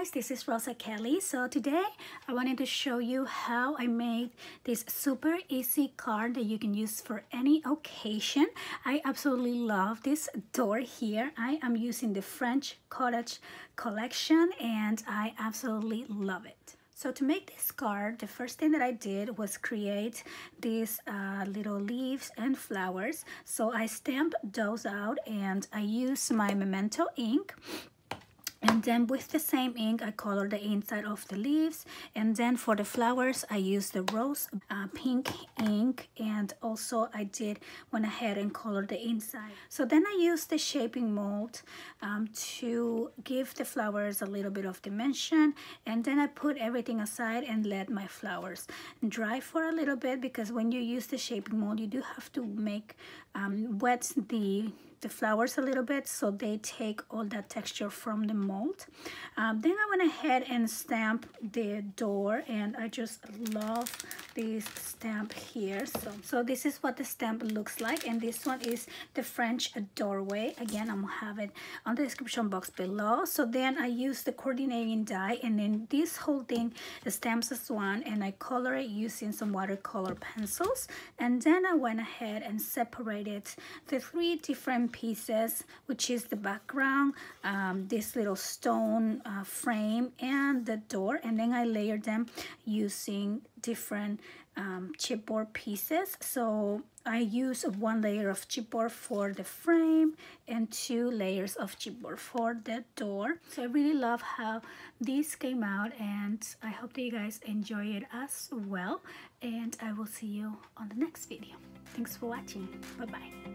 guys, this is Rosa Kelly. So today I wanted to show you how I made this super easy card that you can use for any occasion. I absolutely love this door here. I am using the French Cottage collection and I absolutely love it. So to make this card, the first thing that I did was create these uh, little leaves and flowers. So I stamped those out and I used my Memento ink and then with the same ink I color the inside of the leaves. And then for the flowers I use the rose uh, pink ink. And also I did went ahead and colored the inside. So then I used the shaping mold um, to give the flowers a little bit of dimension. And then I put everything aside and let my flowers dry for a little bit because when you use the shaping mold you do have to make um, wet the the flowers a little bit so they take all that texture from the mold. Um, then I went ahead and stamped the door and I just love this stamp here. So, so this is what the stamp looks like and this one is the French doorway. Again, I'm gonna have it on the description box below. So then I use the coordinating die and then this whole thing the stamps as one and I color it using some watercolor pencils and then I went ahead and separated the three different pieces which is the background um, this little stone uh, frame and the door and then I layered them using different um, chipboard pieces. So I use one layer of chipboard for the frame and two layers of chipboard for the door. So I really love how this came out and I hope that you guys enjoy it as well. And I will see you on the next video. Thanks for watching. Bye bye